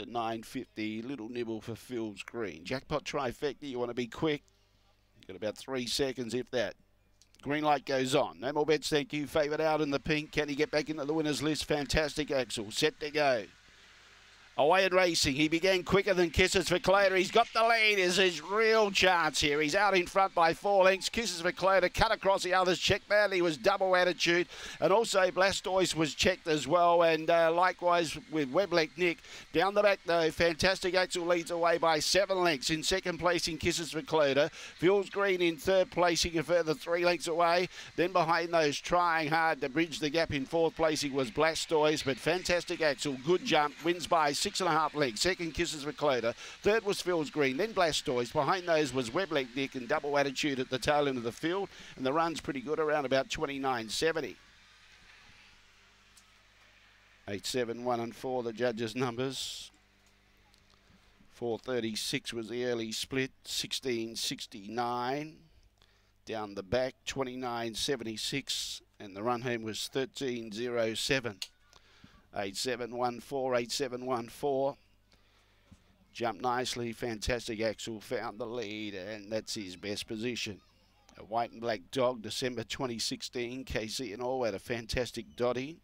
at 9.50. Little nibble for Phil's Green. Jackpot trifecta, you want to be quick. Got about three seconds, if that. Green light goes on. No more bets, thank you. Favourite out in the pink. Can he get back into the winners list? Fantastic, Axel. Set to go. Away and racing. He began quicker than Kisses for Cloder. He's got the lead. Is his real chance here. He's out in front by four lengths. Kisses for Cloder cut across the others. Checked badly was double attitude. And also Blastoise was checked as well. And uh, likewise with Weblek Nick. Down the back though, Fantastic Axel leads away by seven lengths. In second place in Kisses for Cloder. Phil's Green in third placing a further three lengths away. Then behind those trying hard to bridge the gap in fourth placing was Blastoise. But Fantastic Axel, good jump, wins by six and a half lengths. Second, Kisses for Cloder. Third was Phil's Green. Then Blastoise. Behind those was Weblek Nick and Double Attitude at the tail end of the field. And the run's pretty good, around about 29.70. 8, 7, 1 and 4, the judges' numbers. 436 was the early split. 1669. Down the back, 29.76. And the run home was 13.07. 8714, 8714. Jumped nicely, fantastic Axel found the lead, and that's his best position. A white and black dog, December 2016. KC and all had a fantastic dotty.